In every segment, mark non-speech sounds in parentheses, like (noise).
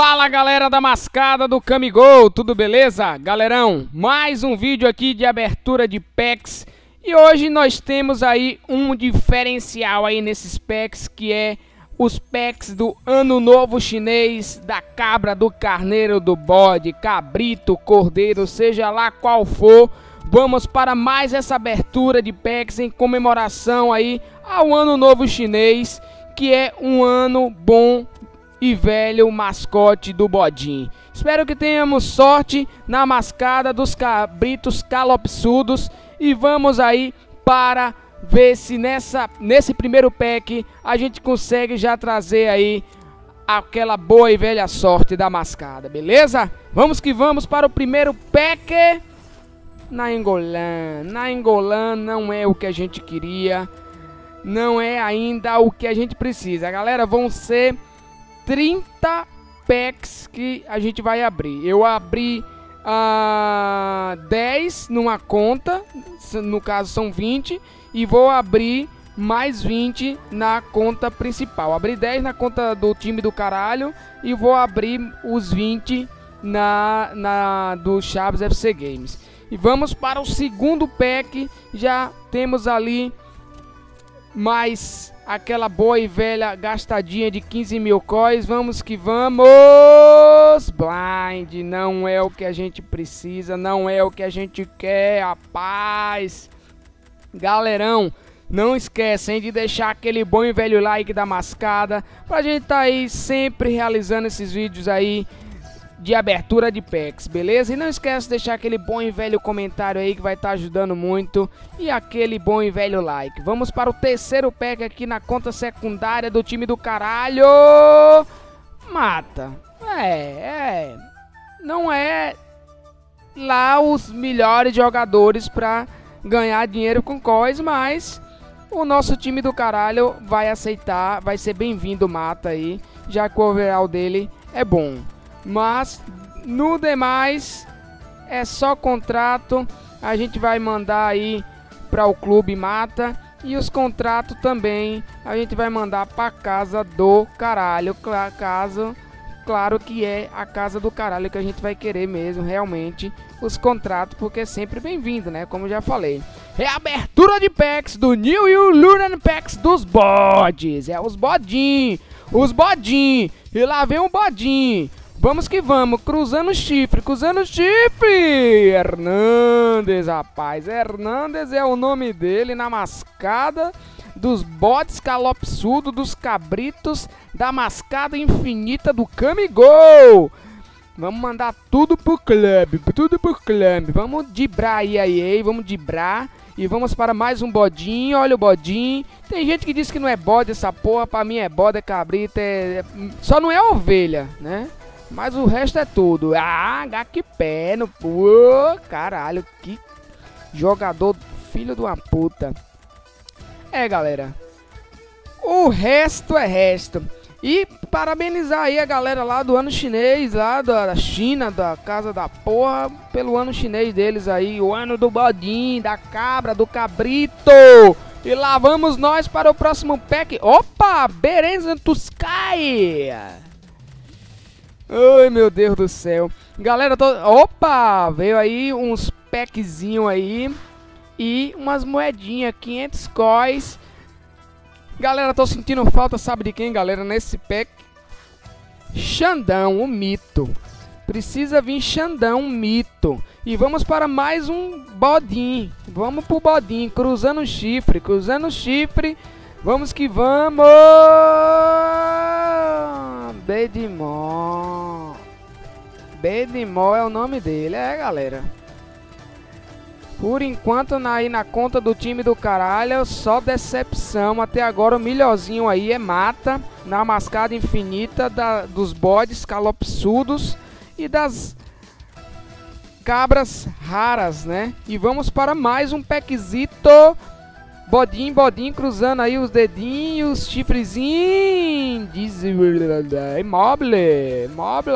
Fala galera da mascada do Camigol, tudo beleza? Galerão, mais um vídeo aqui de abertura de packs e hoje nós temos aí um diferencial aí nesses packs que é os packs do Ano Novo Chinês, da cabra, do carneiro, do bode, cabrito, cordeiro, seja lá qual for. Vamos para mais essa abertura de packs em comemoração aí ao Ano Novo Chinês, que é um ano bom e velho mascote do Bodim. Espero que tenhamos sorte na mascada dos cabritos calopsudos e vamos aí para ver se nessa, nesse primeiro pack a gente consegue já trazer aí aquela boa e velha sorte da mascada, beleza? Vamos que vamos para o primeiro pack na Engolan. Na Engolan não é o que a gente queria, não é ainda o que a gente precisa. Galera, vão ser 30 packs que a gente vai abrir. Eu abri uh, 10 numa conta, no caso são 20, e vou abrir mais 20 na conta principal. Abri 10 na conta do time do caralho e vou abrir os 20 na, na do Chaves FC Games. E vamos para o segundo pack. Já temos ali mais aquela boa e velha gastadinha de 15 mil coins. Vamos que vamos! Blind não é o que a gente precisa, não é o que a gente quer, rapaz. Galerão, não esquecem de deixar aquele bom e velho like da mascada pra gente tá aí sempre realizando esses vídeos aí de abertura de packs, beleza? E não esquece de deixar aquele bom e velho comentário aí que vai estar tá ajudando muito e aquele bom e velho like. Vamos para o terceiro pack aqui na conta secundária do time do caralho. Mata. É, é. Não é lá os melhores jogadores para ganhar dinheiro com coins, mas o nosso time do caralho vai aceitar, vai ser bem-vindo mata aí, já que o overall dele é bom. Mas no demais é só contrato. A gente vai mandar aí para o clube mata e os contratos também a gente vai mandar para casa do caralho, caso claro que é a casa do caralho que a gente vai querer mesmo, realmente, os contratos, porque é sempre bem-vindo, né? Como já falei. É a abertura de packs do New You Lunan Packs dos bodes. É os bodin, os bodin. E lá vem um bodin. Vamos que vamos, cruzando o chifre, cruzando o chifre! Hernandes, rapaz, Hernandes é o nome dele na mascada dos bodes calopsudo, dos cabritos, da mascada infinita do Camigol! Vamos mandar tudo pro clube, tudo pro clube. Vamos dibrar aí, aí, aí, vamos dibrar. E vamos para mais um bodinho, olha o bodinho. Tem gente que diz que não é bode essa porra, pra mim é bode, é cabrita, é... Só não é ovelha, né? Mas o resto é tudo. Ah, que pé no. Pô, caralho, que jogador filho de uma puta. É, galera. O resto é resto. E parabenizar aí a galera lá do ano chinês, lá da China, da casa da porra, pelo ano chinês deles aí, o ano do bodinho, da cabra, do cabrito. E lá vamos nós para o próximo pack. Opa, Berenzen Tuskai. Ai, meu Deus do céu. Galera, tô... opa, veio aí uns packzinho aí e umas moedinhas, 500 coins. Galera, tô sentindo falta, sabe de quem, galera, nesse pack? Xandão, o mito. Precisa vir Xandão, um mito. E vamos para mais um bodim. Vamos pro bodim, cruzando o chifre, cruzando o chifre. Vamos que vamos! Bedimon. Bedimon é o nome dele, é galera. Por enquanto, aí na conta do time do caralho, só decepção. Até agora o melhorzinho aí é mata. Na mascada infinita da, dos bodes calopsudos e das cabras raras, né? E vamos para mais um packzito Bodinho, bodinho, cruzando aí os dedinhos, chifrezinho. Imóvel, imóvel,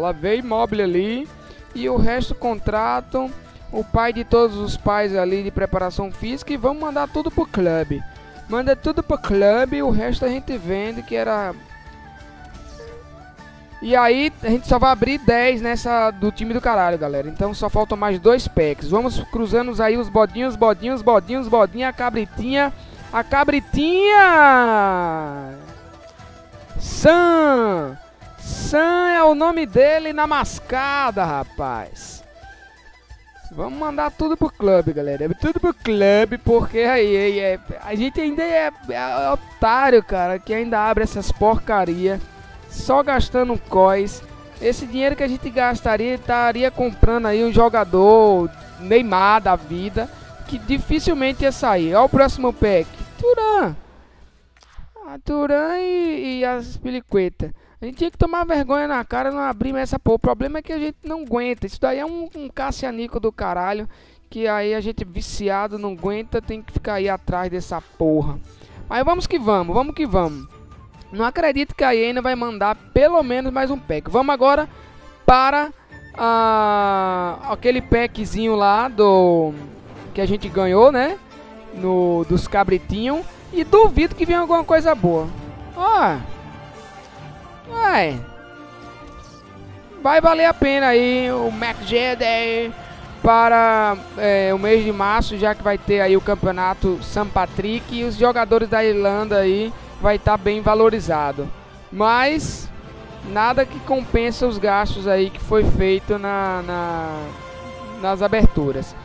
lavei imóvel ali. E o resto contrato o pai de todos os pais ali de preparação física e vamos mandar tudo pro clube. Manda tudo pro clube, o resto a gente vende que era E aí a gente só vai abrir 10 nessa do time do caralho, galera. Então só faltam mais dois packs. Vamos cruzando aí os bodinhos, bodinhos, bodinhos, bodinha, a cabritinha. A cabritinha! Sam! Sam é o nome dele na mascada, rapaz. Vamos mandar tudo pro clube, galera. Tudo pro clube, porque aí, aí é, a gente ainda é, é, otário, cara, que ainda abre essas porcaria só gastando cois. Esse dinheiro que a gente gastaria estaria comprando aí um jogador Neymar da vida que dificilmente ia sair. Olha o próximo pack. Turan. A Turan e, e as piliquetas. A gente tinha que tomar vergonha na cara não abrir essa porra. O problema é que a gente não aguenta. Isso daí é um, um do caralho. Que aí a gente viciado não aguenta. Tem que ficar aí atrás dessa porra. Mas vamos que vamos, vamos que vamos. Não acredito que a Iena vai mandar pelo menos mais um pack. Vamos agora para uh, aquele packzinho lá do que a gente ganhou, né? No dos cabritinhos e duvido que venha alguma coisa boa. Ó. Vai. Vai valer a pena aí o Mac para é, o mês de março, já que vai ter aí o campeonato St. Patrick e os jogadores da Irlanda aí vai estar tá bem valorizado. Mas nada que compensa os gastos aí que foi feito na, na nas aberturas.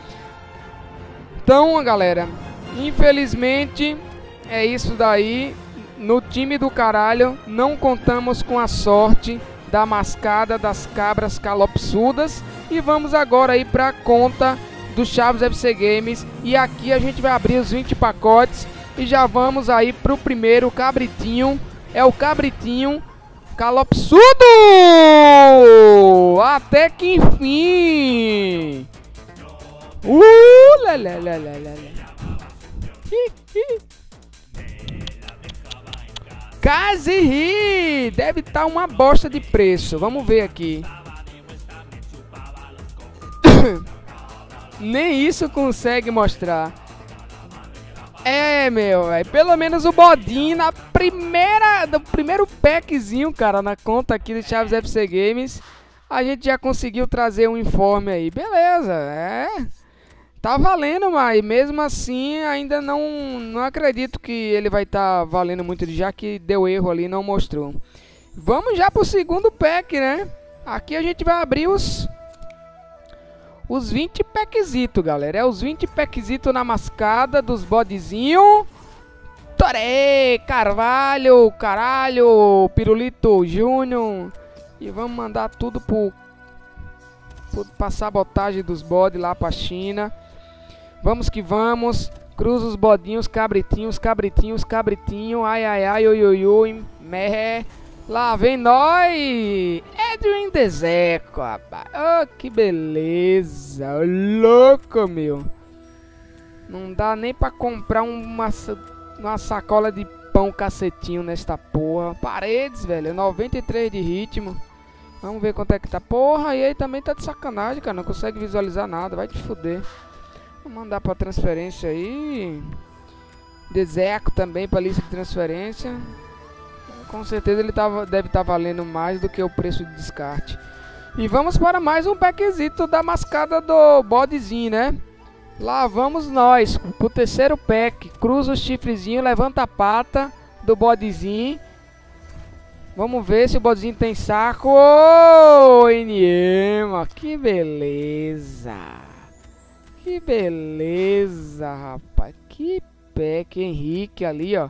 Então, galera, infelizmente é isso daí. No time do caralho, não contamos com a sorte da mascada das cabras calopsudas. E vamos agora aí para a conta do Chaves FC Games. E aqui a gente vai abrir os 20 pacotes. E já vamos aí para o primeiro cabritinho. É o cabritinho calopsudo! Até que enfim! Uh, lá, lá, lá, lá, lá. Case Deve estar tá uma bosta de preço. Vamos ver aqui. (coughs) Nem isso consegue mostrar. É, meu, é pelo menos o bodinho na primeira, do primeiro packzinho, cara, na conta aqui do Chaves FC Games, a gente já conseguiu trazer um informe aí. Beleza, é. Tá valendo, mas mesmo assim ainda não, não acredito que ele vai estar tá valendo muito, já que deu erro ali não mostrou. Vamos já pro segundo pack, né? Aqui a gente vai abrir os os 20 packzito, galera. É os 20 packzito na mascada dos bodezinho. Toré, Carvalho, caralho, Pirulito Júnior. E vamos mandar tudo pro, pro, pra sabotagem dos bodes lá pra China. Vamos que vamos. Cruza os bodinhos, cabritinhos, cabritinhos, cabritinho. Ai, ai, ai, oi, oi, oi. Mé. Lá vem nós. Edwin Dezeco, rapaz. Oh, que beleza. Louco, meu. Não dá nem pra comprar uma, uma sacola de pão cacetinho nesta porra. Paredes, velho. 93 de ritmo. Vamos ver quanto é que tá. Porra, e aí também tá de sacanagem, cara. Não consegue visualizar nada. Vai te fuder. Vou mandar para transferência aí. Deseco também para lista de transferência. Com certeza ele tava, deve estar tá valendo mais do que o preço de descarte. E vamos para mais um packzito da mascada do bodezinho, né? Lá vamos nós pro terceiro pack. Cruza o chifrezinho, levanta a pata do bodezinho. Vamos ver se o bodezinho tem saco. Oh, NM, que beleza. Que beleza, rapaz. Que que Henrique ali, ó.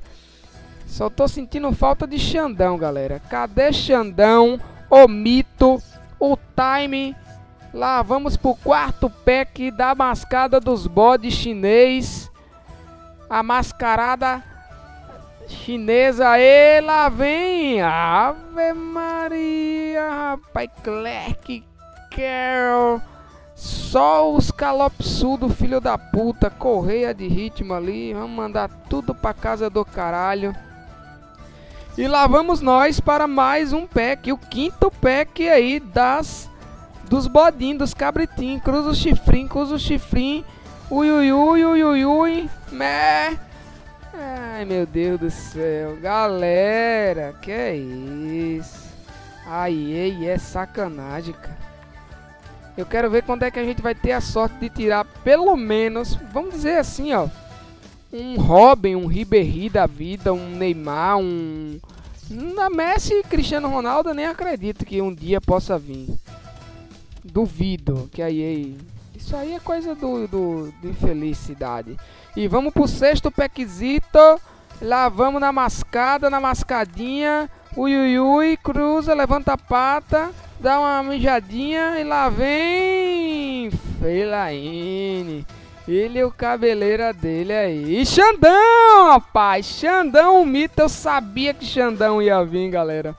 Só tô sentindo falta de Xandão, galera. Cadê Xandão? O mito, o time. Lá vamos pro quarto pack da mascada dos bodes chinês. A mascarada chinesa. E lá vem. Ave Maria, rapaz. Clerk Carol. Só os calopsudo, filho da puta, correia de ritmo ali. Vamos mandar tudo pra casa do caralho. E lá vamos nós para mais um pack, o quinto pack aí das dos bodinhos, dos cabritinhos. Cruza o chifrinho, cruza o chifrinho. Ui, ui, ui, ui, ui, ui. Mé. Ai, meu Deus do céu. Galera, que é isso? Ai, ei, é sacanagem, cara. Eu quero ver quando é que a gente vai ter a sorte de tirar pelo menos, vamos dizer assim, ó, um Robin, um Ribéry da vida, um Neymar, um na Messi Cristiano Ronaldo nem acredito que um dia possa vir. Duvido que aí isso aí é coisa do, do de infelicidade. E vamos pro sexto pequisito. Lá vamos na mascada, na mascadinha. Ui, ui, ui, cruza, levanta a pata, dá uma mijadinha e lá vem Fellaini. Ele e o cabeleira dele aí. E Xandão, rapaz. Xandão, o mito. Eu sabia que Xandão ia vir, galera.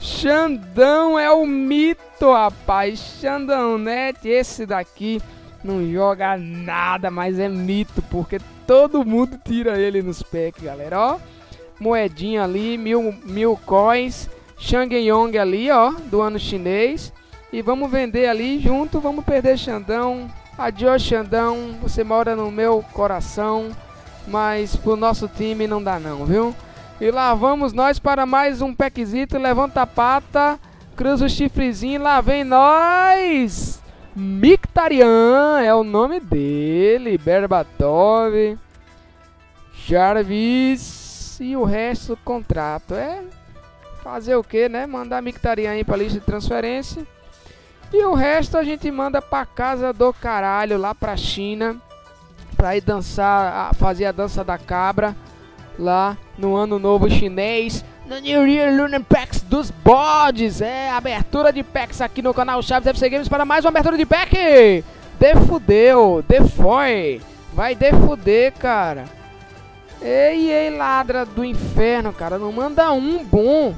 Xandão é o mito, rapaz. Xandão Net, esse daqui não joga nada, mas é mito, porque todo mundo tira ele nos packs, galera. Ó, moedinha ali, mil, mil coins. Shang Yong ali, ó, do ano chinês. E vamos vender ali junto, vamos perder Xandão. Adiós, Xandão. Você mora no meu coração, mas pro nosso time não dá não, viu? E lá vamos nós para mais um packzito. Levanta a pata, cruza o chifrezinho, lá vem nós! Mictarian é o nome dele. Berbatov, Jarvis e o resto do contrato. É fazer o que, né? Mandar Mictarian aí para lista de transferência. E o resto a gente manda pra casa do caralho, lá pra China. Pra ir dançar, fazer a dança da cabra. Lá no ano novo chinês. No New Year Lunar Packs dos bodes. É, abertura de packs aqui no canal Chaves FC Games para mais uma abertura de pack. Defudeu, defoi. Vai defuder, cara. Ei, ei, ladra do inferno, cara. Não manda um bom.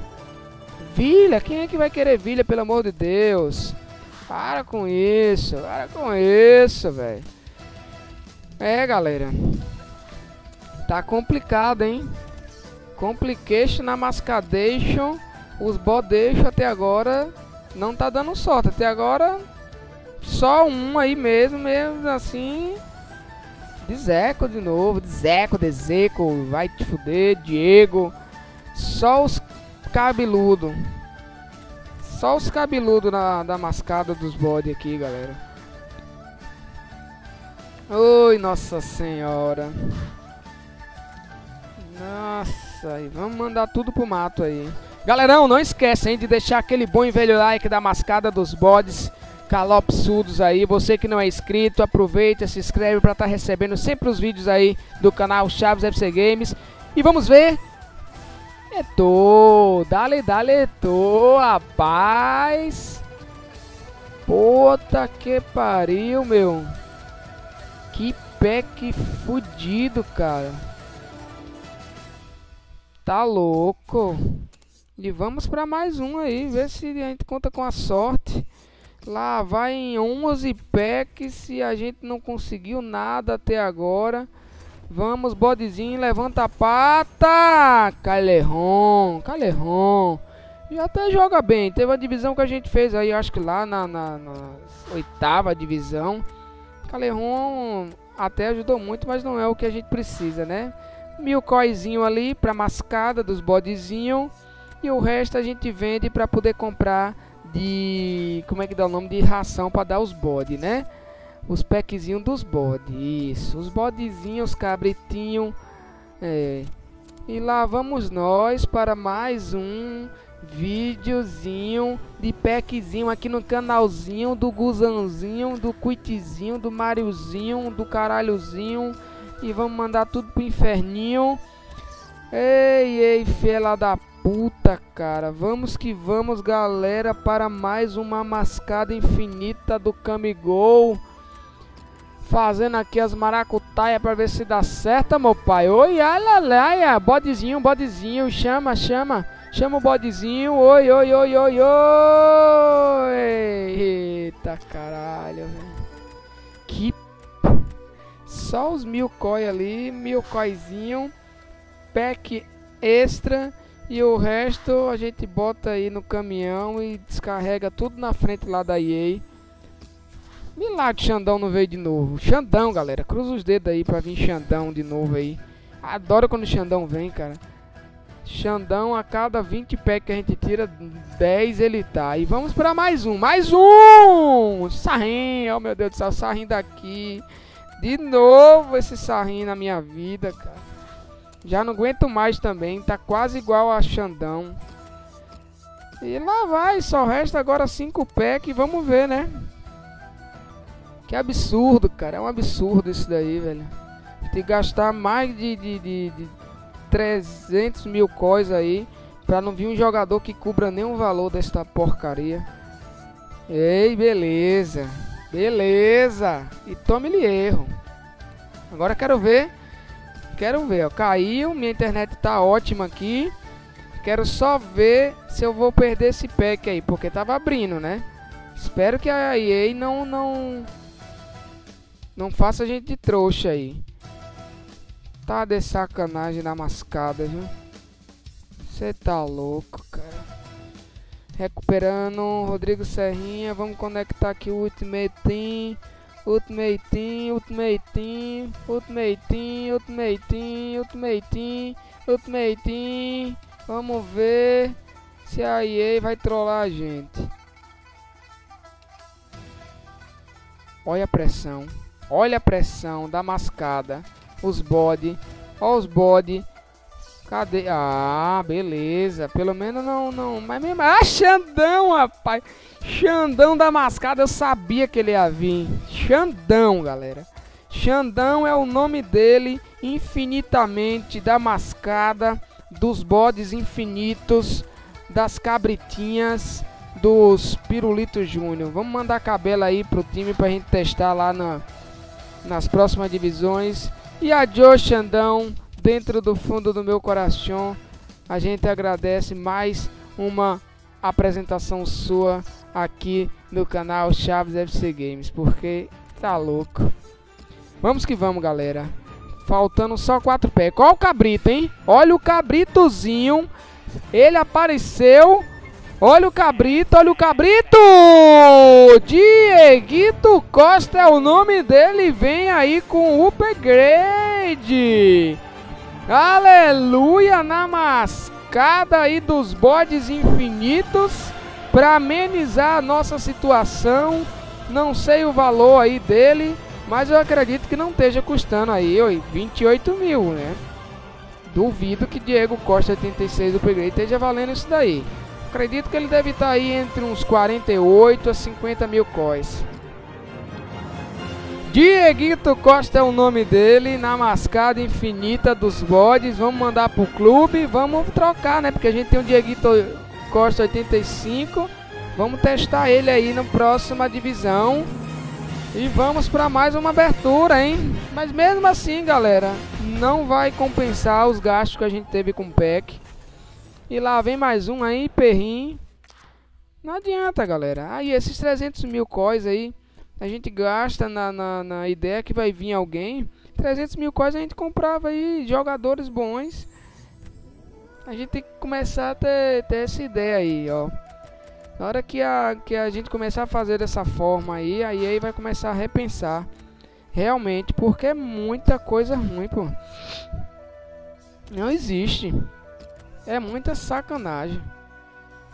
Vilha, quem é que vai querer Vilha, pelo amor de Deus? Para com isso, para com isso, velho. É, galera. Tá complicado, hein? Complication na Mascadation. Os bodeixo até agora não tá dando sorte. Até agora, só um aí mesmo, mesmo assim. De Zeco de novo. De Zeco, de Zeco. Vai te fuder, Diego. Só os cabeludo. Só os cabeludos na, da mascada dos bode aqui, galera. Oi, Nossa Senhora. Nossa, aí vamos mandar tudo pro mato aí. Galerão, não esquece hein, de deixar aquele bom e velho like da mascada dos bodes calopsudos aí. Você que não é inscrito, aproveita, se inscreve para estar tá recebendo sempre os vídeos aí do canal Chaves FC Games. E vamos ver Etou, dale, dale, etou, rapaz. Puta que pariu, meu. Que pack fudido, cara. Tá louco. E vamos para mais um aí, ver se a gente conta com a sorte. Lá vai em 11 packs se a gente não conseguiu nada até agora. Vamos, bodezinho, levanta a pata. Calerron, Calerron. E até joga bem. Teve a divisão que a gente fez aí, acho que lá na, na, na oitava divisão. Calerron até ajudou muito, mas não é o que a gente precisa, né? Mil coisinho ali pra mascada dos bodezinhos. E o resto a gente vende pra poder comprar de... Como é que dá o nome? De ração pra dar os bode, né? Os packzinhos dos bodes. Isso, os bodezinhos, cabritinho. É. E lá vamos nós para mais um videozinho de packzinho aqui no canalzinho do Guzãozinho, do Quitzinho, do Mariozinho, do Caralhozinho. E vamos mandar tudo pro inferninho. Ei, ei, fela da puta, cara. Vamos que vamos, galera, para mais uma mascada infinita do Camigol. Fazendo aqui as maracutaia pra ver se dá certo, meu pai. Oi, alalaia. Bodezinho, bodezinho. Chama, chama. Chama o bodezinho. Oi, oi, oi, oi, oi. Eita caralho, velho. Que. Só os mil coi ali. Mil coizinho. Pack extra. E o resto a gente bota aí no caminhão e descarrega tudo na frente lá da EA. Milagre Xandão não veio de novo. Xandão, galera. Cruza os dedos aí pra vir Xandão de novo aí. Adoro quando o Xandão vem, cara. Xandão, a cada 20 packs que a gente tira, 10 ele tá. E vamos para mais um. Mais um! Sarrinho, oh meu Deus do céu, sarrinho daqui. De novo esse sarrinho na minha vida, cara. Já não aguento mais também, tá quase igual a Xandão. E lá vai, só resta agora 5 packs, vamos ver, né? Que absurdo, cara, é um absurdo isso daí, velho. Tem que gastar mais de, de, de, de 300 mil coisas aí pra não vir um jogador que cubra nenhum valor desta porcaria. Ei, beleza. Beleza. E tome-lhe erro. Agora quero ver. Quero ver, ó. Caiu, minha internet tá ótima aqui. Quero só ver se eu vou perder esse pack aí, porque tava abrindo, né? Espero que a EA não não não faça a gente de trouxa aí. Tá de sacanagem na mascada, viu? Você tá louco, cara. Recuperando Rodrigo Serrinha. Vamos conectar aqui o Ultimate Team. Ultimate Team, Ultimate Team, Ultimate Team, Ultimate Team, Ultimate Team, Ultimate Team. Vamos ver se a EA vai trollar a gente. Olha a pressão. Olha a pressão da mascada os bode. Ó os bode. Cadê? Ah, beleza. Pelo menos não, não. Mas mesmo. Ah, Xandão, rapaz. Xandão da mascada. Eu sabia que ele ia vir. Xandão, galera. Xandão é o nome dele. Infinitamente da mascada. Dos bodes infinitos. Das cabritinhas. Dos Pirulitos Júnior. Vamos mandar a cabela aí pro time pra gente testar lá na, nas próximas divisões. E a Joe Xandão, dentro do fundo do meu coração, a gente agradece mais uma apresentação sua aqui no canal Chaves FC Games, porque tá louco. Vamos que vamos, galera. Faltando só quatro pés. Olha o cabrito, hein? Olha o cabritozinho. Ele apareceu Olha o cabrito, olha o cabrito! Dieguito Costa é o nome dele, vem aí com upgrade! Aleluia na mascada aí dos bodes infinitos para amenizar a nossa situação. Não sei o valor aí dele, mas eu acredito que não esteja custando aí, oi, 28 mil, né? Duvido que Diego Costa 86 upgrade esteja valendo isso daí. Acredito que ele deve estar aí entre uns 48 a 50 mil coins. Dieguito Costa é o nome dele, na mascada infinita dos bodes. Vamos mandar pro clube, vamos trocar, né? Porque a gente tem o Dieguito Costa 85. Vamos testar ele aí na próxima divisão. E vamos para mais uma abertura, hein? Mas mesmo assim, galera, não vai compensar os gastos que a gente teve com o PEC. E lá vem mais um aí, perrim. Não adianta, galera. Aí esses 300 mil coins aí, a gente gasta na, na, na, ideia que vai vir alguém. 300 mil coins a gente comprava aí jogadores bons. A gente tem que começar a ter, ter essa ideia aí, ó. Na hora que a, que a gente começar a fazer dessa forma aí, aí aí vai começar a repensar. Realmente, porque é muita coisa ruim, pô. Não existe. É muita sacanagem.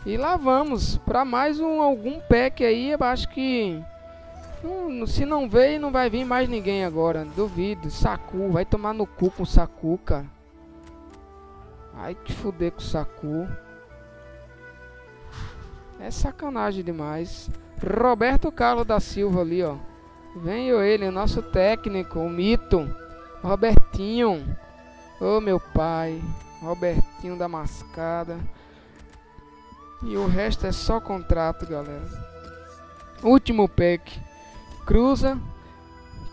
E lá vamos para mais um algum pack aí, eu acho que hum, se não veio, não vai vir mais ninguém agora, duvido. Saku, vai tomar no cu com o Saku, cara. Ai que fuder com o Saku. É sacanagem demais. Roberto Carlos da Silva ali, ó. Venho ele, nosso técnico, o mito. Robertinho. Ô oh, meu pai. Robertinho da Mascada. E o resto é só contrato, galera. Último pack. Cruza.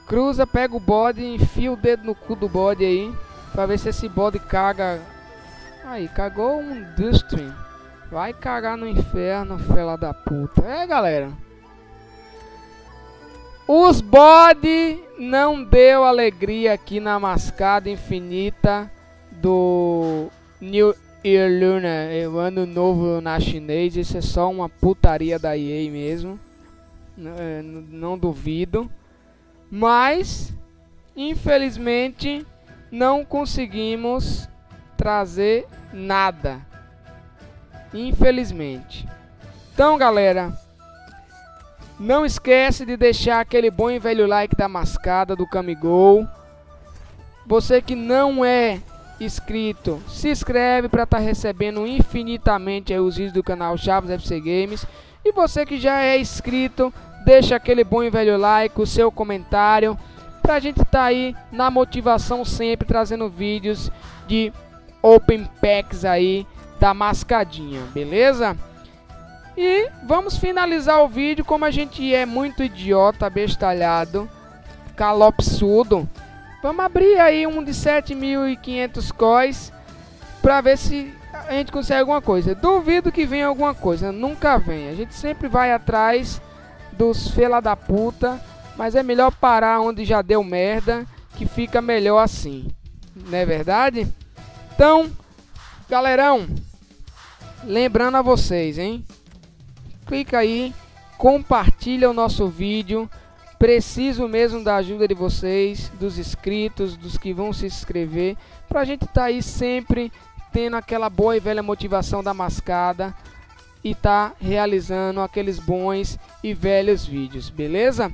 Cruza, pega o bode, enfia o dedo no cu do bode aí. Pra ver se esse bode caga. Aí, cagou um Dustrin. Vai cagar no inferno, fela da puta. É, galera. Os bode não deu alegria aqui na mascada infinita do New Year Luna, o ano novo na chinês, isso é só uma putaria da EA mesmo. É, não, não duvido. Mas, infelizmente, não conseguimos trazer nada. Infelizmente. Então, galera, não esquece de deixar aquele bom e velho like da mascada do Camigol. Você que não é inscrito, se inscreve para estar tá recebendo infinitamente os vídeos do canal Chaves FC Games. E você que já é inscrito, deixa aquele bom e velho like, o seu comentário, para a gente estar tá aí na motivação sempre trazendo vídeos de Open Packs aí da mascadinha, beleza? E vamos finalizar o vídeo como a gente é muito idiota, bestalhado, calopsudo. Vamos abrir aí um de 7.500 cois para ver se a gente consegue alguma coisa. Duvido que venha alguma coisa, nunca vem. A gente sempre vai atrás dos fela da puta, mas é melhor parar onde já deu merda, que fica melhor assim. Não é verdade? Então, galerão, lembrando a vocês, hein? Clica aí, compartilha o nosso vídeo Preciso mesmo da ajuda de vocês, dos inscritos, dos que vão se inscrever, para a gente estar tá aí sempre tendo aquela boa e velha motivação da mascada e tá realizando aqueles bons e velhos vídeos, beleza?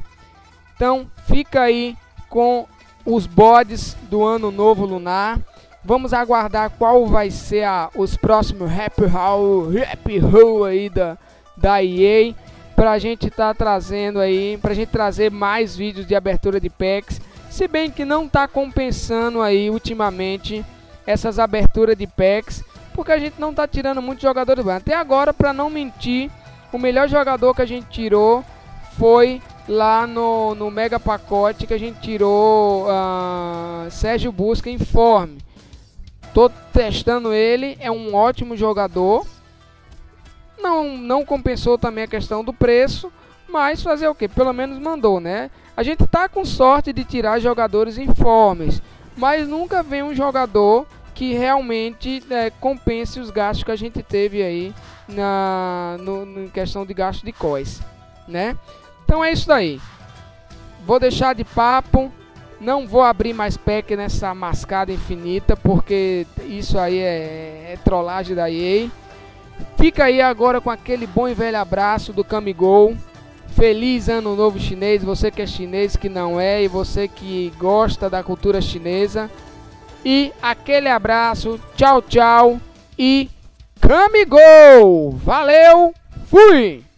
Então fica aí com os bodes do ano novo lunar. Vamos aguardar qual vai ser a, os próximos Happy Haul, Happy Haul aí da, da EA pra gente estar tá trazendo aí, pra gente trazer mais vídeos de abertura de packs. Se bem que não tá compensando aí ultimamente essas aberturas de packs, porque a gente não tá tirando muitos jogadores. Até agora, para não mentir, o melhor jogador que a gente tirou foi lá no, no mega pacote que a gente tirou uh, Sérgio Busca Informe. Tô testando ele, é um ótimo jogador. Não, não compensou também a questão do preço, mas fazer o que? Pelo menos mandou, né? A gente tá com sorte de tirar jogadores informes, mas nunca vem um jogador que realmente é, compense os gastos que a gente teve aí na no, no questão de gasto de cois, né? Então é isso daí. Vou deixar de papo. Não vou abrir mais pack nessa mascada infinita, porque isso aí é, é trollagem da EA. Fica aí agora com aquele bom e velho abraço do Camigol. Feliz Ano Novo Chinês, você que é chinês, que não é, e você que gosta da cultura chinesa. E aquele abraço, tchau, tchau e Camigol! Valeu, fui!